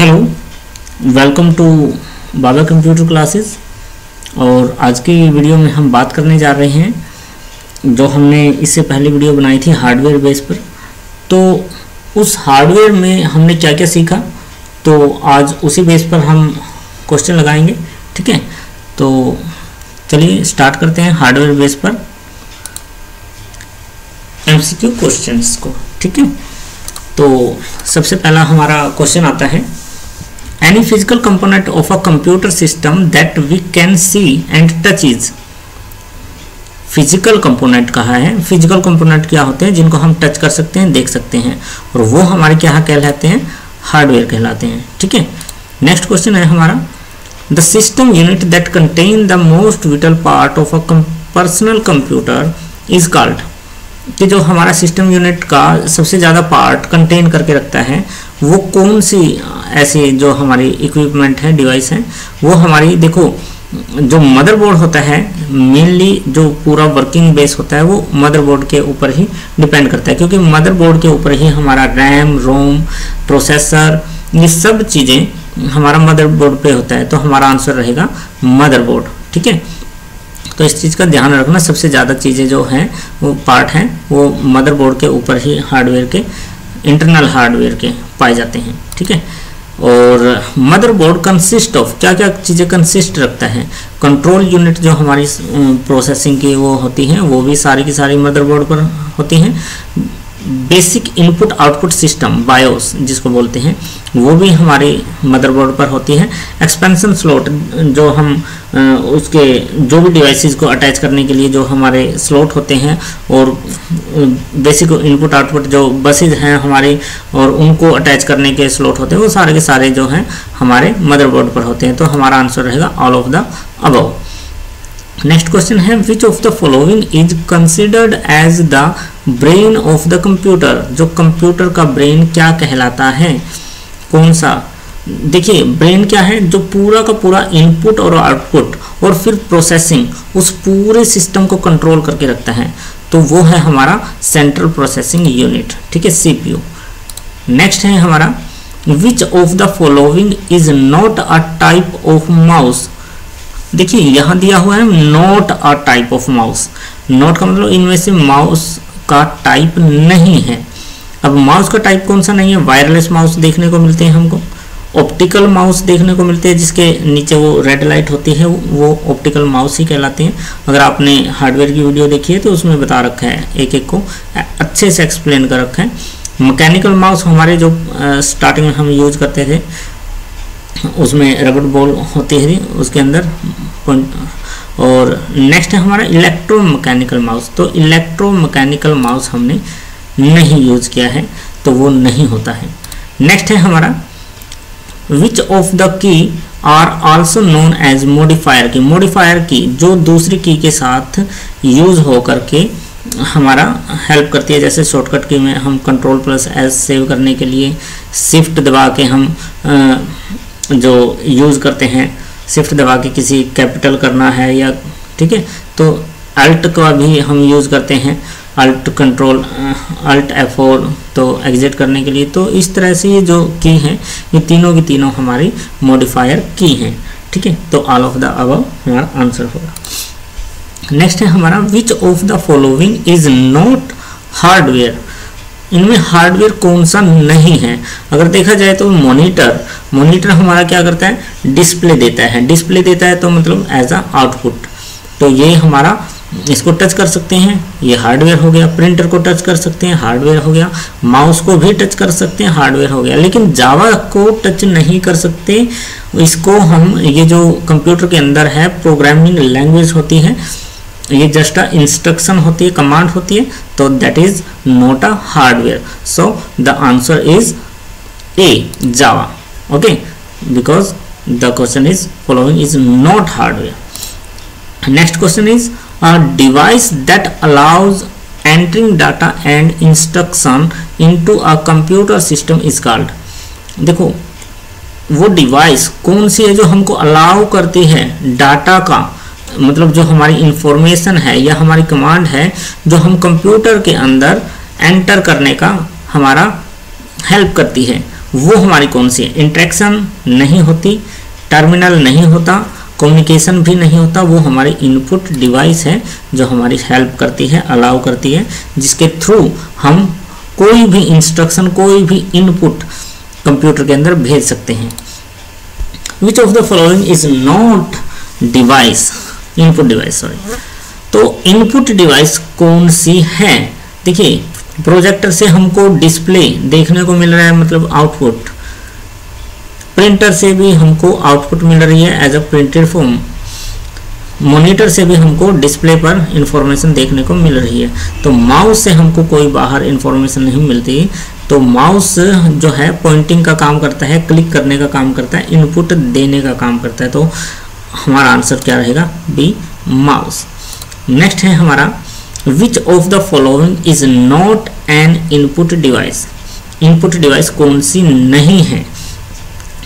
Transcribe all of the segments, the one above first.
Hello welcome to Baba computer classes और आज की वीडियो में हम बात करने जा रहे हैं, जो हमने इससे पहले वीडियो बनाई थी हार्डवेयर बेस पर। तो उस हार्डवेयर में हमने क्या क्या सीखा? तो आज उसी बेस पर हम क्वेश्चन लगाएँगे, ठीक है? तो चलिए स्टार्ट करते हैं हार्डवेयर बेस पर। एमसीक्यू क्वेश्चंस को, ठीक है? तो सबसे पहला हमारा क्वेश्चन आता है any physical component of a computer system that we can see and touch is physical component कहा है? फ़िज़िकल कंपोनेंट क्या होते हैं? जिनको हम टच कर सकते हैं, देख सकते हैं। और वो हमारे क्या कहलाते हैं? हार्डवेयर कहलाते हैं। ठीक है? नेक्स्ट क्वेश्चन है हमारा। The system unit that contain the most vital part of a personal computer is called कि जो हमारा सिस्टम यूनिट का सबसे ज़्यादा पार्ट कंटेन करके रखता है वो कौन सी ऐसी जो हमारी इक्विपमेंट है डिवाइस है, वो हमारी, देखो, जो मदरबोर्ड होता है मेनली जो पूरा वर्किंग बेस होता है, वो मदरबोर्ड के ऊपर ही डिपेंड करता है। क्योंकि मदरबोर्ड के ऊपर ही हमारा रैम रोम प्रोसेसर ये सब चीज़ें हमारा मदरबोर्ड पे होता है तो हमारा आंसर रहेगा मदरबोर्ड ठीक है? तो इस चीज़ का ध्यान रखना, सबसे ज़्यादा चीज़ें जो हैं, वो पार्ट हैं, वो मदरबोर्ड के ऊपर ही हार्डवेयर के इंटरनल हार्डवेयर के पाए जाते हैं, ठीक है? और मदरबोर्ड कंसिस्ट ऑफ़ क्या क्या चीज़ें कंसिस्ट रखता है? कंट्रोल यूनिट जो हमारी प्रोसेसिंग की वो होती हैं, वो भी सारी की सारी मदरबोर्ड पर होती हैं। Basic input output system BIOS जिसको बोलते हैं, वो भी हमारे मदरबोर्ड पर होती है। एक्सपेंशन स्लॉट जो हम उसके, जो भी डिवाइसेस को अटैच करने के लिए जो हमारे स्लॉट होते हैं, और बेसिक इनपुट आउटपुट जो बसेज हैं हमारे, और उनको अटैच करने के स्लॉट होते हैं, वो सारे के सारे जो हैं हमारे मदरबोर्ड पर होते हैं। तो हमारा आंसर रहेगा all of the above next question है which of the following is considered as the brain of the computer, जो कंप्यूटर का ब्रेन क्या कहलाता है? कौन सा? देखिए, ब्रेन क्या है? जो पूरा का पूरा इनपुट और आउटपुट और फिर प्रोसेसिंग उस पूरे सिस्टम को कंट्रोल करके रखता है। तो वो है हमारा सेंट्रल प्रोसेसिंग यूनिट, ठीक है, सीपीयू। नेक्स्ट है हमारा which of the following is not a type of mouse देखिए, यहाँ दिया हुआ है not a type of mouse not का मतलब इनमें से माउस का टाइप नहीं है। अब माउस का टाइप कौन सा नहीं है? वायरलेस माउस देखने को मिलते हैं हमको। ऑप्टिकल माउस देखने को मिलते हैं, जिसके नीचे वो रेड लाइट होती है, वो ऑप्टिकल माउस ही कहलाते हैं। अगर आपने हार्डवेयर की वीडियो देखी है तो उसमें बता रखा है एक एक को अच्छे से एक्सप्लेन कर रखा है। मैकेनिकल माउस हमारे जो स्टार्टिंग में हम यूज़ करते थे, उसमें रबड़ बॉल होती है उसके अंदर और नेक्स्ट है हमारा इलेक्ट्रो मैकेनिकल माउस तो इलेक्ट्रो मैकेनिकल माउस हमने नहीं यूज़ किया है तो वो नहीं होता है। नेक्स्ट है हमारा which of the key are also known as modifier key modifier key जो दूसरी की के साथ यूज़ हो करके हमारा हेल्प करती है, जैसे शॉर्टकट की में हम कंट्रोल प्लस एस सेव करने के लिए शिफ्ट दबा के हम जो यूज़ करते हैं शिफ्ट दबा के किसी कैपिटल करना है या, ठीक है? तो अल्ट का भी हम यूज़ करते हैं। अल्ट कंट्रोल अल्ट एफ़ तो एग्जिट करने के लिए। तो इस तरह से ये जो की हैं, ये तीनों की तीनों हमारी मॉडिफायर की हैं, ठीक है? तो ऑल ऑफ़ द अब हमारा आंसर होगा। नेक्स्ट है हमारा which of the following is not hardware इनमें हार्डवेयर कौन सा नहीं है? अगर देखा जाए तो मॉनिटर मॉनिटर हमारा क्या करता है? डिस्प्ले देता है। डिस्प्ले देता है तो मतलब एज अ आउटपुट तो ये हमारा, इसको टच कर सकते हैं। ये हार्डवेयर हो गया, प्रिंटर को टच कर सकते हैं, हार्डवेयर हो गया, माउस को भी टच कर सकते हैं, हार्डवेयर हो गया। लेकिन जावा को टच नहीं कर सकते। इसको हम, ये जो कंप्यूटर के अंदर है, प्रोग्रामिंग लैंग्वेज होती है ये जस्ट अ इंस्ट्रक्शन होती है कमांड होती है तो that is not a hardware so the answer is A Java okay because the question is following is not hardware next question is a device that allows entering data and instruction into a computer system is called देखो, वो device कौन सी है जो हमको allow करती है data का? मतलब जो हमारी इंफॉर्मेशन है या हमारी कमांड है, जो हम कंप्यूटर के अंदर एंटर करने का हमारा हेल्प करती है, वो हमारी कौन सी है? इंट्रैक्शन नहीं होती टर्मिनल नहीं होता कम्युनिकेशन भी नहीं होता, वो हमारी इनपुट डिवाइस है जो हमारी हेल्प करती है अलाउ करती है, जिसके थ्रू हम कोई भी इंस्ट्रक्शन कोई भी इनपुट कंप्यूटर के अंदर भेज सकते हैं। Which of the following is not device input device sorry तो इनपुट डिवाइस कौन सी है? देखिए, प्रोजेक्टर से हमको डिस्प्ले देखने को मिल रहा है मतलब आउटपुट। प्रिंटर से भी हमको आउटपुट मिल रही है as a printed form monitor से भी हमको डिस्प्ले पर इंफॉर्मेशन देखने को मिल रही है। तो माउस से हमको कोई बाहर इंफॉर्मेशन नहीं मिलती। तो माउस जो है पॉइंटिंग का काम करता है क्लिक करने का काम करता है इनपुट देने का काम करता है। तो हमारा आंसर क्या रहेगा? बी माउस नेक्स्ट है हमारा which of the following is not an input device input device कौन सी नहीं है?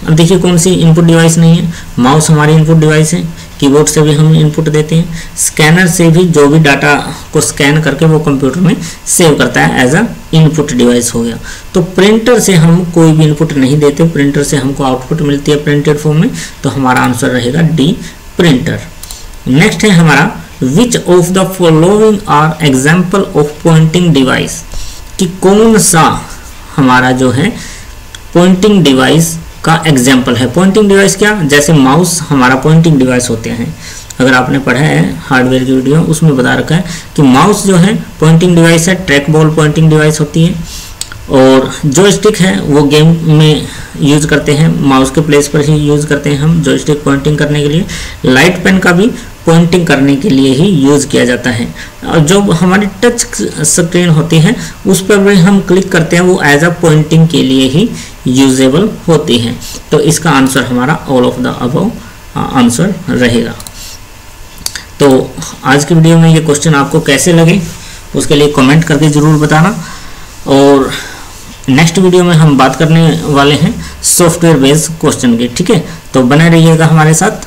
अब देखिए कौन सी इनपुट डिवाइस नहीं है? माउस हमारी इनपुट डिवाइस है। कीबोर्ड से भी हम इनपुट देते हैं। स्कैनर से भी जो भी डाटा को स्कैन करके वो कंप्यूटर में सेव करता है एज अ इनपुट डिवाइस हो गया। तो प्रिंटर से हम कोई भी इनपुट नहीं देते। प्रिंटर से हमको आउटपुट मिलती है प्रिंटेड फॉर्म में तो हमारा आंसर रहेगा डी प्रिंटर नेक्स्ट है हमारा which of the following are example of pointing device कि कौन सा हमारा जो है पॉइंटिंग डिवाइस का एग्ज़ाम्पल है। पॉइंटिंग डिवाइस क्या? जैसे माउस हमारा पॉइंटिंग डिवाइस होते हैं। अगर आपने पढ़ा है हार्डवेयर की वीडियो उसमें बता रखा है कि माउस जो है पॉइंटिंग डिवाइस है ट्रैक बॉल पॉइंटिंग डिवाइस होती है। और जो स्टिक है, वो गेम में यूज़ करते हैं। माउस के प्लेस पर ही यूज़ करते हैं हम जो स्टिक पॉइंटिंग करने के लिए। लाइट पेन का भी पॉइंटिंग करने के लिए ही यूज़ किया जाता है। और जो हमारी टच स्क्रीन होती है, उस पर भी हम क्लिक करते हैं, वो एज अ पॉइंटिंग के लिए ही यूजेबल होती है। तो इसका आंसर हमारा all of the above answer रहेगा। तो आज की वीडियो में ये क्वेश्चन आपको कैसे लगे, उसके लिए कमेंट करके ज़रूर बताना। और नेक्स्ट वीडियो में हम बात करने वाले हैं सॉफ्टवेयर बेस्ड क्वेश्चन के, ठीक है? तो बने रहिएगा हमारे साथ।